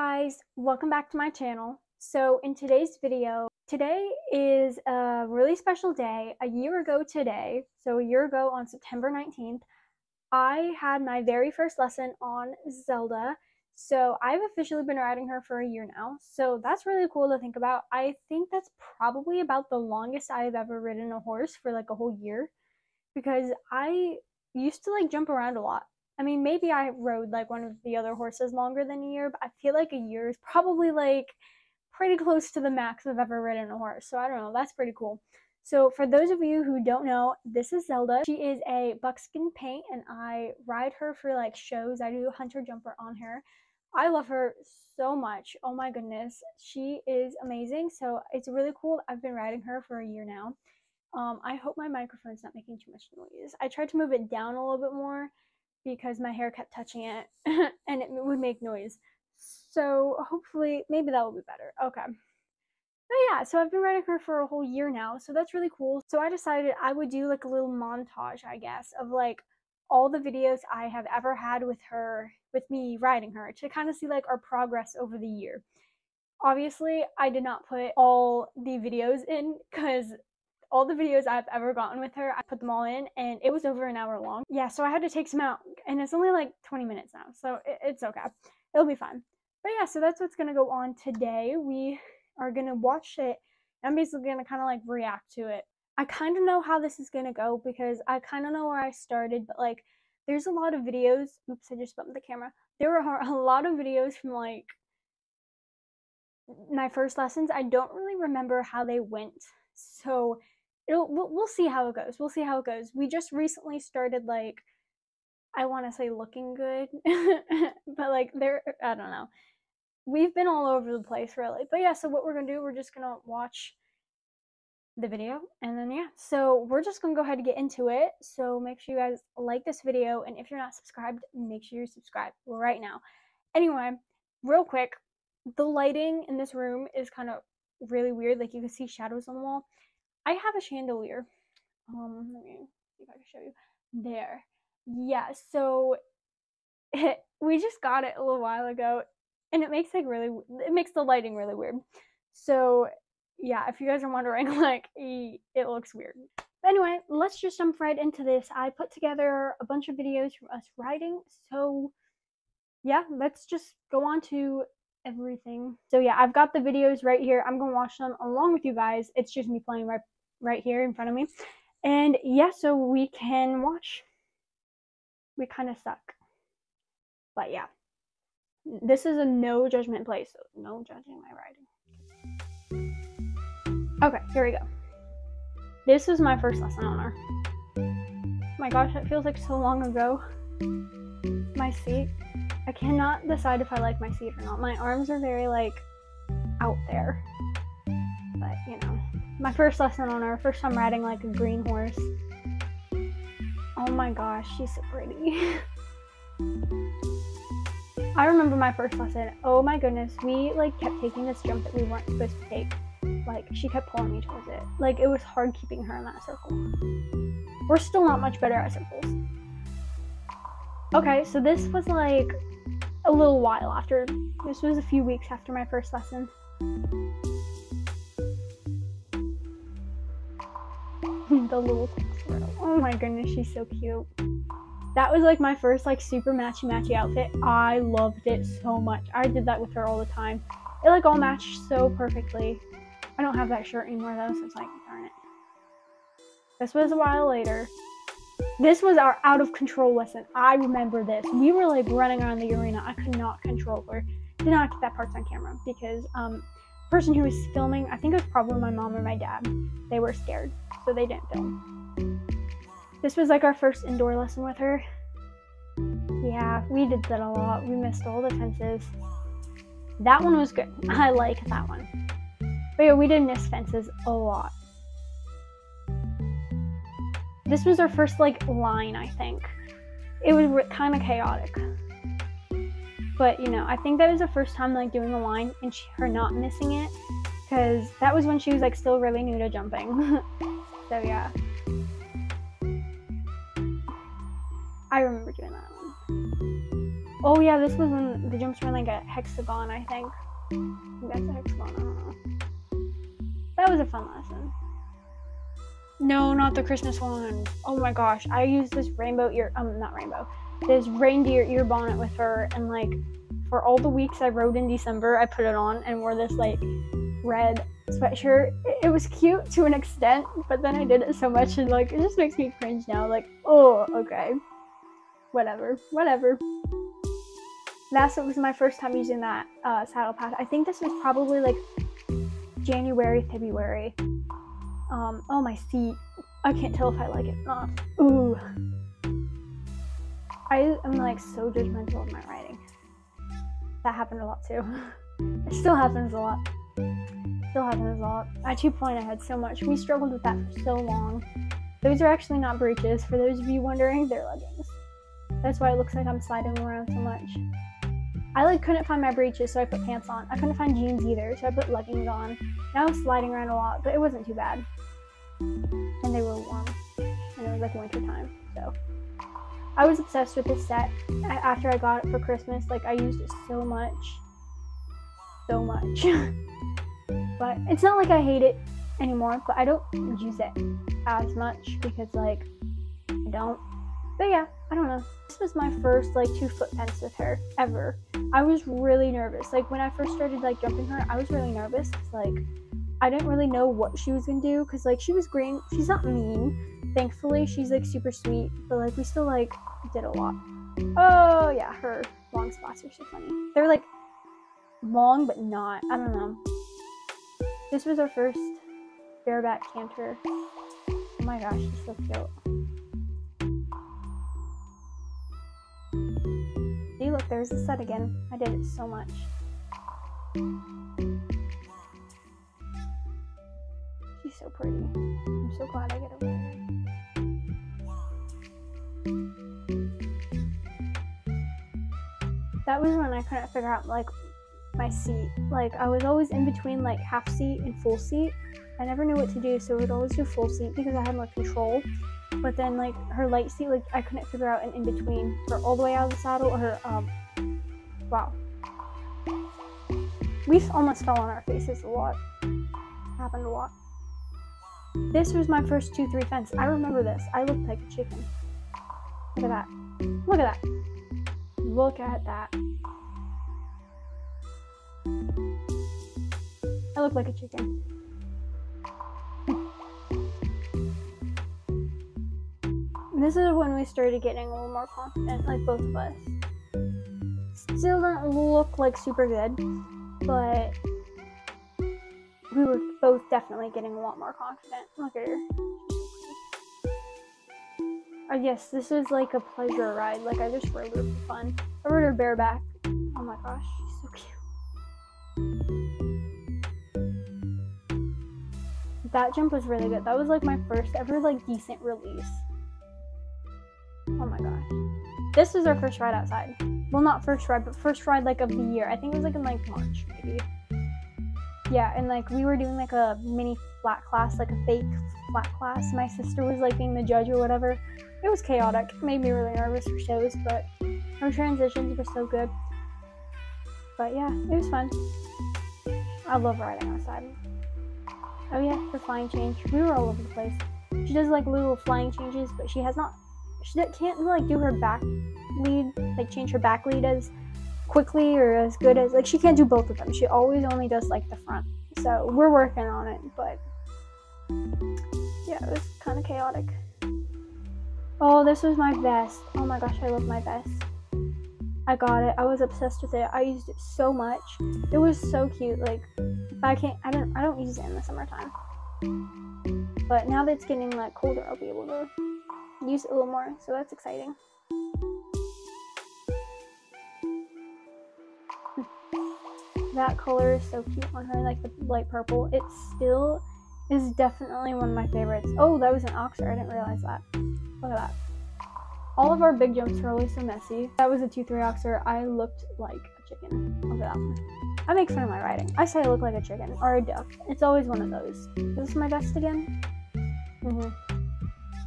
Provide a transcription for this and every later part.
guys, welcome back to my channel. So in today's video, today is a really special day. A year ago today, so a year ago on September 19th, I had my very first lesson on Zelda. So I've officially been riding her for a year now. So that's really cool to think about. I think that's probably about the longest I've ever ridden a horse for like a whole year because I used to like jump around a lot I mean, maybe I rode like one of the other horses longer than a year, but I feel like a year is probably like pretty close to the max I've ever ridden a horse. So I don't know, that's pretty cool. So for those of you who don't know, this is Zelda. She is a buckskin paint and I ride her for like shows. I do hunter jumper on her. I love her so much. Oh my goodness. She is amazing. So it's really cool. I've been riding her for a year now. Um, I hope my microphone's not making too much noise. I tried to move it down a little bit more because my hair kept touching it and it would make noise. So hopefully, maybe that will be better. Okay. But yeah, so I've been riding her for a whole year now, so that's really cool. So I decided I would do like a little montage, I guess, of like all the videos I have ever had with her, with me riding her, to kind of see like our progress over the year. Obviously, I did not put all the videos in because all the videos I've ever gotten with her, I put them all in and it was over an hour long. Yeah, so I had to take some out and it's only like 20 minutes now, so it's okay. It'll be fine. But yeah, so that's what's gonna go on today. We are gonna watch it. I'm basically gonna kind of like react to it. I kind of know how this is gonna go because I kind of know where I started, but like there's a lot of videos. Oops, I just bumped the camera. There are a lot of videos from like my first lessons. I don't really remember how they went. So it'll we'll, we'll see how it goes. We'll see how it goes. We just recently started like I want to say looking good, but like there I don't know. We've been all over the place really. But yeah, so what we're going to do, we're just going to watch the video and then yeah so we're just gonna go ahead and get into it so make sure you guys like this video and if you're not subscribed make sure you're subscribed right now anyway real quick the lighting in this room is kind of really weird like you can see shadows on the wall I have a chandelier. Um, let me see if I can show you. There. Yeah, so it, we just got it a little while ago and it makes like really it makes the lighting really weird. So, yeah, if you guys are wondering like it looks weird. But anyway, let's just jump right into this. I put together a bunch of videos from us writing, So, yeah, let's just go on to everything. So yeah, I've got the videos right here. I'm gonna watch them along with you guys. It's just me playing right right here in front of me. And yeah, so we can watch. We kind of suck. But yeah. This is a no judgment place, so no judging my writing. Okay, here we go. This was my first lesson on her. my gosh, it feels like so long ago. My seat I cannot decide if I like my seat or not. My arms are very like out there. But you know, my first lesson on her, first time riding like a green horse. Oh my gosh, she's so pretty. I remember my first lesson. Oh my goodness, we like kept taking this jump that we weren't supposed to take. Like she kept pulling me towards it. Like it was hard keeping her in that circle. We're still not much better at circles. Okay, so this was like a little while after. This was a few weeks after my first lesson. the little Oh my goodness, she's so cute. That was like my first like super matchy matchy outfit. I loved it so much. I did that with her all the time. It like all matched so perfectly. I don't have that shirt anymore though, so it's like darn it. This was a while later. This was our out of control lesson. I remember this. We were like running around the arena. I could not control her. Did not get that part on camera because um person who was filming, I think it was probably my mom or my dad. They were scared, so they didn't film. This was like our first indoor lesson with her. Yeah, we did that a lot. We missed all the fences. That one was good. I like that one. But yeah, we did miss fences a lot. This was our first like line, I think. It was kind of chaotic. But you know, I think that was the first time like doing a line and she, her not missing it because that was when she was like still really new to jumping. so yeah. I remember doing that one. Oh yeah, this was when the jumps were like a hexagon, I think. I think that's a hexagon, I don't know. That was a fun lesson. No, not the Christmas one. Oh my gosh, I used this rainbow ear, um, not rainbow, this reindeer ear bonnet with her, and like for all the weeks I rode in December, I put it on and wore this like red sweatshirt. It was cute to an extent, but then I did it so much and like it just makes me cringe now. Like, oh, okay, whatever, whatever. That's was my first time using that uh, saddle pad. I think this was probably like January, February. Um, oh my seat. I can't tell if I like it or not. Ooh. I am like so judgmental of my writing. That happened a lot too. it still happens a lot. Still happens a lot. At two point I had so much. We struggled with that for so long. Those are actually not breeches. For those of you wondering, they're leggings. That's why it looks like I'm sliding around so much. I like couldn't find my breeches, so I put pants on. I couldn't find jeans either, so I put leggings on. Now I'm sliding around a lot, but it wasn't too bad. And they were warm. And it was like winter time, so I was obsessed with this set after I got it for Christmas. Like I used it so much. So much. but it's not like I hate it anymore, but I don't use it as much because like I don't. But yeah, I don't know. This was my first like two foot fence with her ever. I was really nervous. Like when I first started like jumping her, I was really nervous like I didn't really know what she was gonna do because like she was green. She's not mean. Thankfully, she's like super sweet, but like we still like did a lot. Oh yeah, her long spots are so funny. They're like long but not. I don't know. This was our first bareback canter. Oh my gosh, she's so cute. There's the set again. I did it so much. She's so pretty. I'm so glad I get her. That was when I couldn't figure out like my seat. Like I was always in between like half seat and full seat. I never knew what to do, so I would always do full seat because I had more control. But then like her light seat, like I couldn't figure out an in between for all the way out of the saddle or her um wow. We almost fell on our faces a lot. Happened a lot. This was my first 2-3 fence. I remember this. I looked like a chicken. Look at that. Look at that. Look at that. I look like a chicken. This is when we started getting a little more confident, like both of us. Still don't look like super good, but we were both definitely getting a lot more confident. Look at her. I guess this is like a pleasure ride. Like I just rode her for fun. I rode her bareback. Oh my gosh, she's so cute. That jump was really good. That was like my first ever like decent release. This is our first ride outside. Well, not first ride, but first ride like of the year. I think it was like in like March, maybe. Yeah, and like we were doing like a mini flat class, like a fake flat class. My sister was like being the judge or whatever. It was chaotic. It made me really nervous for shows, but our transitions were so good. But yeah, it was fun. I love riding outside. Oh yeah, her flying change. We were all over the place. She does like little flying changes, but she has not she can't like do her back lead, like change her back lead as quickly or as good as like she can't do both of them. She always only does like the front. So we're working on it, but yeah, it was kind of chaotic. Oh, this was my vest. Oh my gosh, I love my vest. I got it. I was obsessed with it. I used it so much. It was so cute. Like I can't I don't I don't use it in the summertime. But now that it's getting like colder, I'll be able to use it a little more, so that's exciting. that color is so cute on her, like the light purple. It still is definitely one of my favorites. Oh, that was an oxer. I didn't realize that. Look at that. All of our big jumps are always so messy. That was a 2-3 oxer. I looked like a chicken. Look at that one. I make fun of my writing. I say I look like a chicken or a duck. It's always one of those. Is this my best again? Mm-hmm.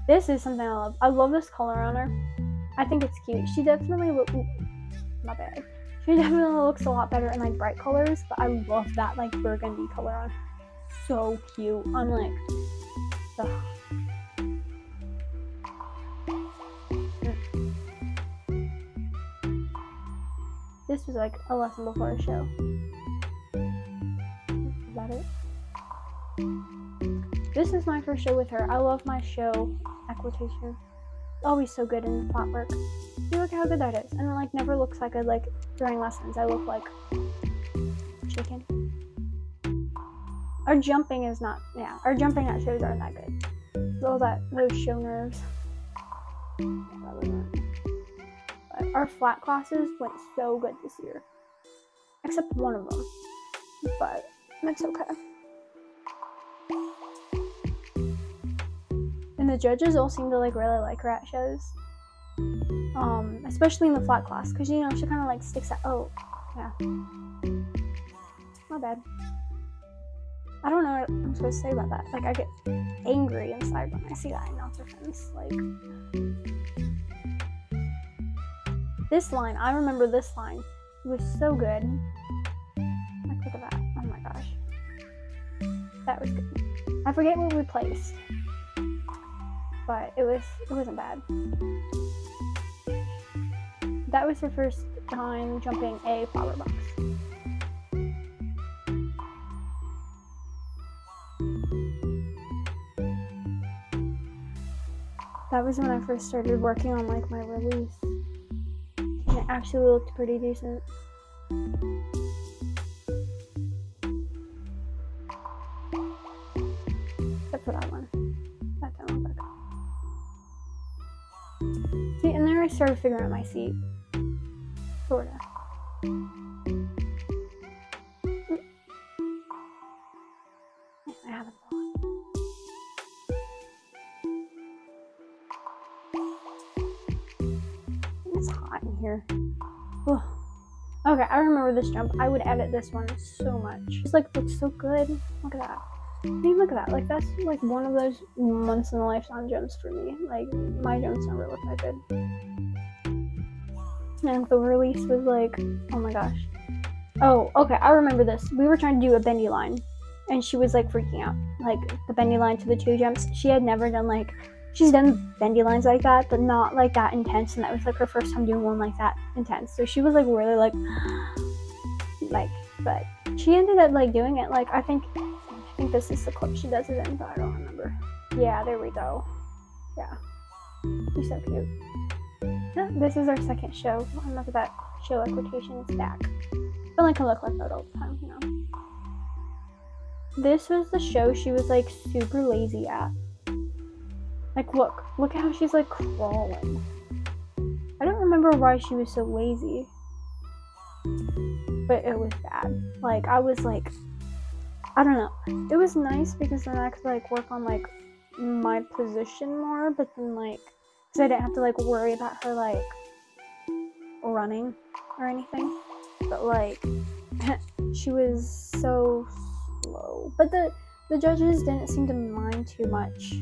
This is something I love. I love this color on her. I think it's cute. She definitely look. not bad. She definitely looks a lot better in like bright colors, but I love that like burgundy color on. So cute. I'm like, ugh. Mm. This was like a lesson before a show. Is that it? This is my first show with her. I love my show equitation. Always so good in flat work. See look how good that is. And it like never looks like I like during lessons. I look like chicken. Our jumping is not yeah, our jumping at shows aren't that good. All that those show nerves. But our flat classes went so good this year. Except one of them. But that's okay. The judges all seem to like really like her at shows. Um, especially in the flat class, because you know she kind of like sticks out. Oh, yeah. My bad. I don't know what I'm supposed to say about that. Like I get angry inside when I see that announcer fence. Like this line, I remember this line. It was so good. Like look at that. Oh my gosh. That was good. I forget what we placed. But it was it wasn't bad. That was her first time jumping a flower box. That was when I first started working on like my release. And it actually looked pretty decent. I started figuring out my seat. Sorta. It's hot in here. Okay, I remember this jump. I would edit this one so much. It's like looks so good. Look at that. I mean, look at that. Like that's like one of those once in a lifetime jumps for me. Like my jumps never look that good. And the release was like, oh my gosh. Oh, okay, I remember this. We were trying to do a bendy line, and she was like freaking out. Like the bendy line to the two jumps. She had never done like she's done bendy lines like that, but not like that intense. And that was like her first time doing one like that intense. So she was like really like, like, but she ended up like doing it. Like I think, I think this is the clip she does it in, but I don't remember. Yeah, there we go. Yeah, she's so cute. This is our second show. Look at that show equitation is back. But like I look like that all the time, you know. This was the show she was like super lazy at. Like, look, look at how she's like crawling. I don't remember why she was so lazy, but it was bad. Like, I was like, I don't know. It was nice because then I could like work on like my position more, but then like, because I didn't have to like worry about her like running or anything. But like, she was so slow. But the the judges didn't seem to mind too much.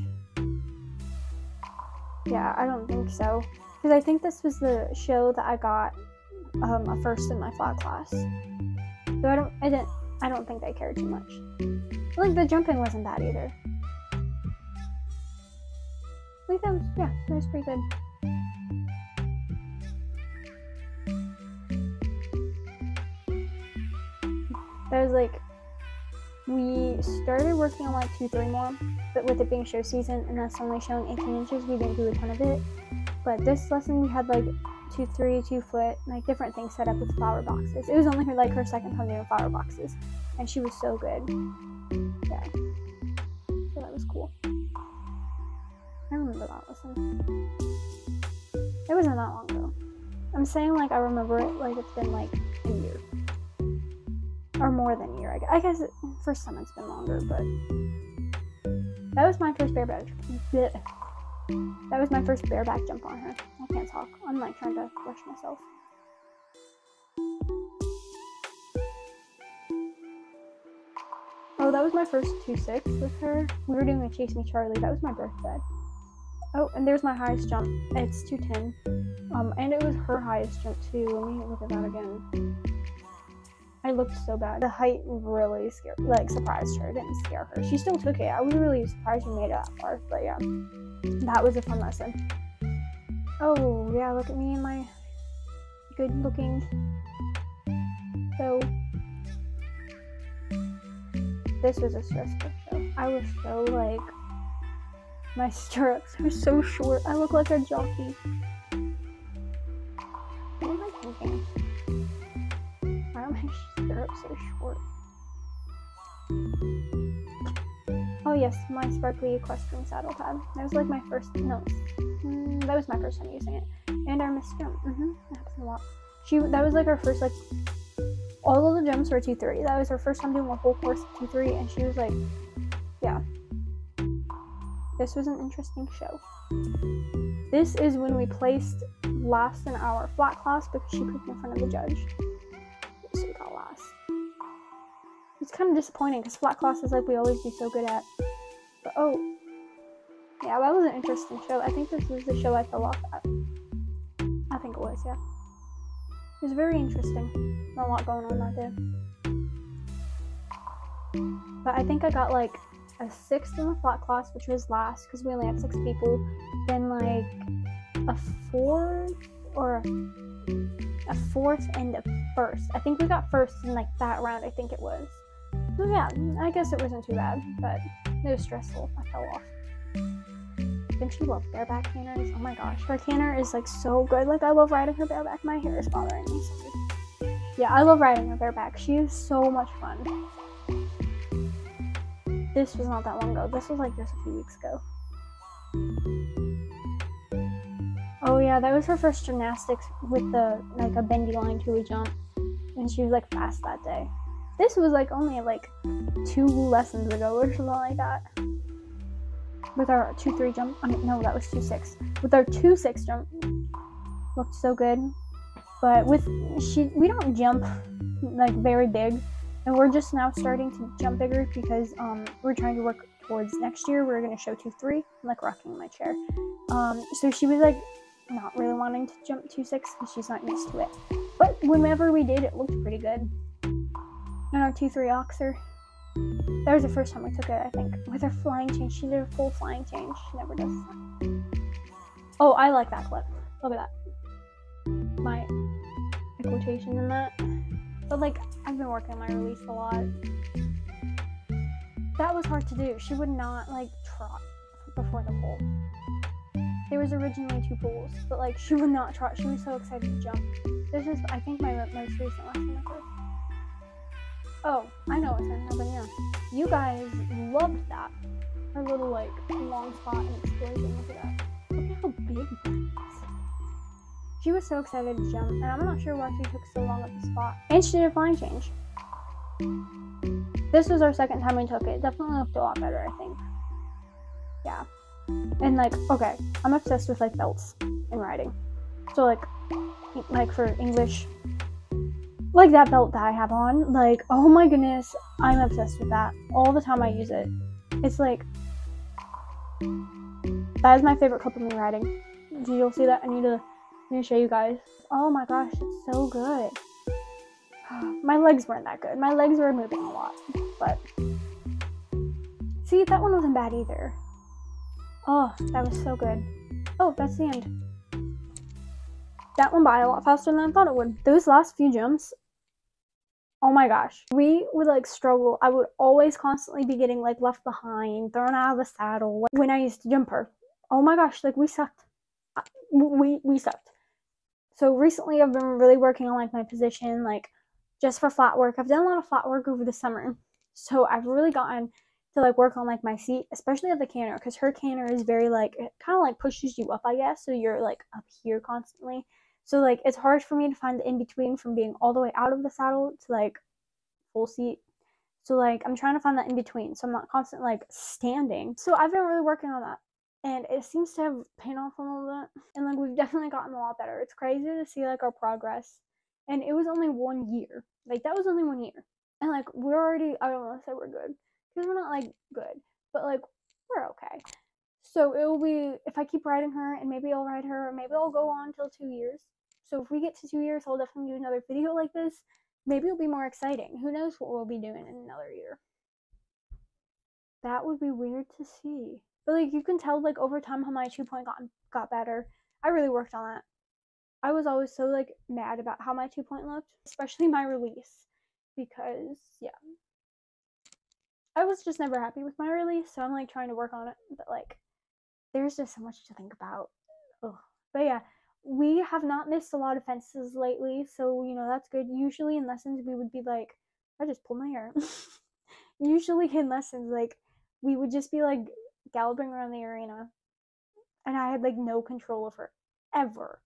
Yeah, I don't think so. Because I think this was the show that I got um, a first in my flat class. So I don't, I didn't, I don't think they cared too much. Like the jumping wasn't bad either. Like that was, yeah, that was pretty good. That was like, we started working on like two, three more, but with it being show season and us only showing 18 inches, we didn't do a ton of it. But this lesson, we had like two, three, two foot, like different things set up with flower boxes. It was only her like her second time doing flower boxes, and she was so good. Yeah, so that was cool. I remember that lesson. It wasn't that long ago. I'm saying like I remember it like it's been like a year or more than a year. I guess, for some it's been longer, but that was my first bareback. That was my first bareback jump on her. I can't talk. I'm like trying to rush myself. Oh, that was my first 2-6 with her. We were doing a Chase Me Charlie. That was my birthday. Oh, and there's my highest jump. It's 210. Um, and it was her highest jump too. Let me look at that again. I looked so bad. The height really scared, like surprised her. It didn't scare her. She still took it. I was really surprised we made it that far. But yeah, that was a fun lesson. Oh yeah, look at me and my good looking. So this was a stressful show. I was so like my stirrups are so short. I look like a jockey. What am I thinking? Why are my stirrups so short? Oh yes, my sparkly equestrian saddle pad. That was like my first. No, mm, that was my first time using it. And our Miss Jump. Mm-hmm. That happens a lot. She. That was like our first like. All of the jumps were two three. That was her first time doing a whole course two three, and she was like, yeah. This was an interesting show. This is when we placed last in our flat class because she pooped in front of the judge. So we got last. It's kind of disappointing because flat class is like we always do so good at. But oh, yeah, that was an interesting show. I think this was the show I fell off at. I think it was, yeah. It was very interesting. Not a lot going on that day. But I think I got like a sixth in the flat class, which was last because we only had six people. Then like a fourth or a fourth and a first. I think we got first in like that round. I think it was. So yeah, I guess it wasn't too bad, but it was stressful. I fell off. Didn't you love bareback canters? Oh my gosh, her canter is like so good. Like I love riding her bareback. My hair is bothering me. Yeah, I love riding her bareback. She is so much fun. This was not that long ago. This was like just a few weeks ago. Oh yeah, that was her first gymnastics with the like a bendy line to a jump, and she was like fast that day. This was like only like two lessons ago or something like that. With our two three jump, I mean no, that was two six. With our two six jump, looked so good. But with she, we don't jump like very big and we're just now starting to jump bigger because um, we're trying to work towards next year. We're gonna show two three. I'm like rocking my chair. Um, so she was like not really wanting to jump two six because she's not used to it. But whenever we did, it looked pretty good. And our two three oxer. That was the first time we took it, I think. With her flying change, she did a full flying change. She never does. Oh, I like that clip. Look at that. My equitation in that. But like, I've been working on my release a lot. That was hard to do. She would not like trot before the pole. There was originally two poles, but like she would not trot. She was so excited to jump. This is, I think, my most recent lesson with her. Oh, I know it's another yeah. You guys loved that. Her little like long spot and explosion. Look at that. She was so excited to jump, and I'm not sure why she took so long at the spot. And she did a flying change. This was our second time we took it. Definitely looked a lot better, I think. Yeah. And like, okay, I'm obsessed with like belts and riding. So like, like for English, like that belt that I have on, like, oh my goodness, I'm obsessed with that. All the time I use it. It's like, that is my favorite clip of me riding. Do you all see that? I need to let me show you guys. Oh my gosh, it's so good. My legs weren't that good. My legs were moving a lot, but see, that one wasn't bad either. Oh, that was so good. Oh, that's the end. That went by a lot faster than I thought it would. Those last few jumps, oh my gosh, we would like struggle. I would always constantly be getting like left behind, thrown out of the saddle when I used to jump her. Oh my gosh, like we sucked. We we sucked so recently I've been really working on like my position, like just for flat work. I've done a lot of flat work over the summer. So I've really gotten to like work on like my seat, especially at the canter, because her canter is very like it kind of like pushes you up, I guess. So you're like up here constantly. So like it's hard for me to find the in between from being all the way out of the saddle to like full seat. So like I'm trying to find that in between. So I'm not constantly like standing. So I've been really working on that and it seems to have paid off a little bit. And like we've definitely gotten a lot better. It's crazy to see like our progress. And it was only one year. Like that was only one year. And like we're already I don't want to say we're good because we're not like good, but like we're okay. So it will be if I keep riding her, and maybe I'll ride her, or maybe I'll go on till two years. So if we get to two years, I'll definitely do another video like this. Maybe it'll be more exciting. Who knows what we'll be doing in another year? That would be weird to see. But like you can tell like over time how my two point got got better. I really worked on that. I was always so like mad about how my two point looked, especially my release. Because yeah. I was just never happy with my release, so I'm like trying to work on it. But like there's just so much to think about. Ugh. But yeah, we have not missed a lot of fences lately, so you know that's good. Usually in lessons we would be like, I just pulled my hair. Usually in lessons, like we would just be like galloping around the arena, and I had like no control of her, ever,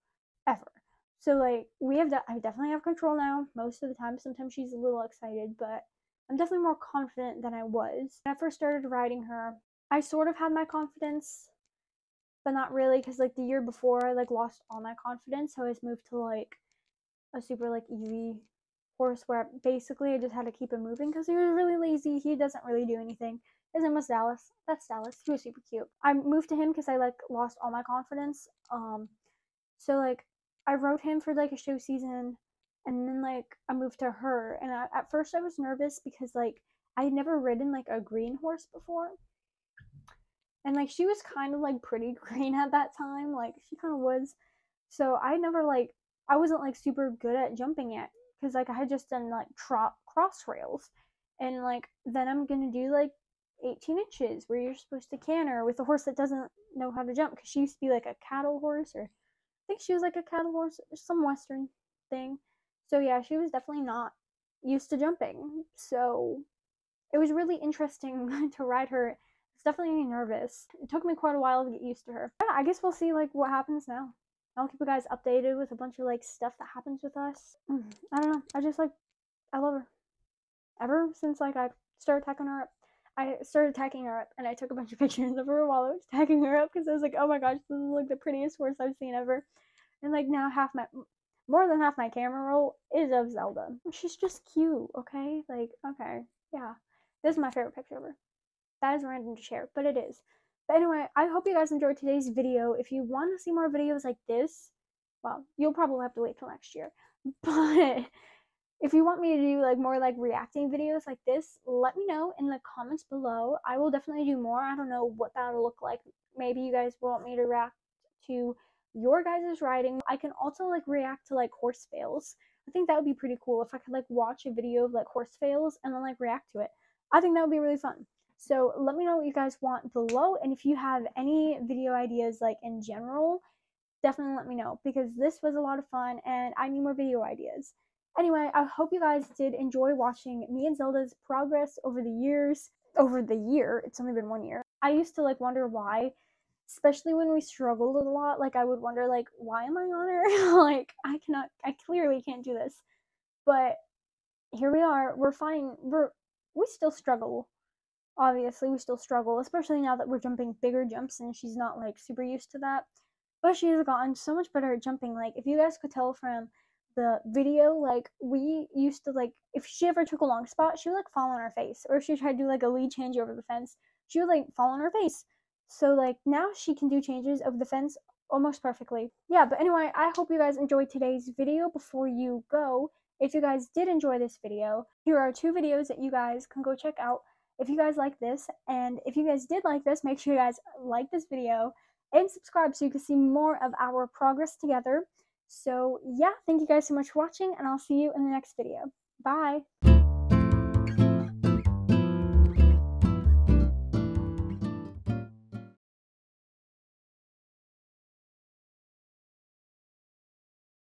ever. So like we have, de- I definitely have control now most of the time. Sometimes she's a little excited, but I'm definitely more confident than I was. When I first started riding her, I sort of had my confidence but not really because like the year before I like lost all my confidence, so I was moved to like a super like easy horse where basically I just had to keep him moving because he was really lazy. He doesn't really do anything. His name was Dallas. That's Dallas. He was super cute. I moved to him because I like lost all my confidence. Um, so like I rode him for like a show season, and then like I moved to her. And I, at first I was nervous because like I had never ridden like a green horse before, and like she was kind of like pretty green at that time like she kind of was so i never like i wasn't like super good at jumping yet because like i had just done like trot cross rails and like then i'm gonna do like 18 inches where you're supposed to canter with a horse that doesn't know how to jump because she used to be like a cattle horse or i think she was like a cattle horse some western thing so yeah she was definitely not used to jumping so it was really interesting to ride her It's definitely nervous. It took me quite a while to get used to her. Yeah, I guess we'll see like what happens now. I'll keep you guys updated with a bunch of like stuff that happens with us. I don't know. I just like I love her. Ever since like I started tacking her up, I started tacking her up, and I took a bunch of pictures of her while I was tacking her up because I was like, oh my gosh, this is like the prettiest horse I've seen ever. And like now half my more than half my camera roll is of Zelda. She's just cute, okay? Like, okay, yeah. This is my favorite picture of her that is random to share, but it is. But anyway, I hope you guys enjoyed today's video. If you want to see more videos like this, well, you'll probably have to wait till next year. But if you want me to do like more like reacting videos like this, let me know in the comments below. I will definitely do more. I don't know what that'll look like. Maybe you guys want me to react to your guys' riding. I can also like react to like horse fails. I think that would be pretty cool if I could like watch a video of like horse fails and then like react to it. I think that would be really fun. So let me know what you guys want below. And if you have any video ideas, like in general, definitely let me know because this was a lot of fun and I need more video ideas. Anyway, I hope you guys did enjoy watching me and Zelda's progress over the years. Over the year, it's only been one year. I used to like wonder why, especially when we struggled a lot. Like I would wonder, like, why am I on her? like I cannot, I clearly can't do this. But here we are. We're fine. We're we still struggle obviously we still struggle, especially now that we're jumping bigger jumps and she's not like super used to that. But she has gotten so much better at jumping. Like if you guys could tell from the video, like we used to like if she ever took a long spot, she would like fall on her face. Or if she tried to do like a lead change over the fence, she would like fall on her face. So like now she can do changes over the fence almost perfectly. Yeah, but anyway, I hope you guys enjoyed today's video. Before you go, if you guys did enjoy this video, here are two videos that you guys can go check out if you guys like this. And if you guys did like this, make sure you guys like this video and subscribe so you can see more of our progress together. So yeah, thank you guys so much for watching and I'll see you in the next video. Bye!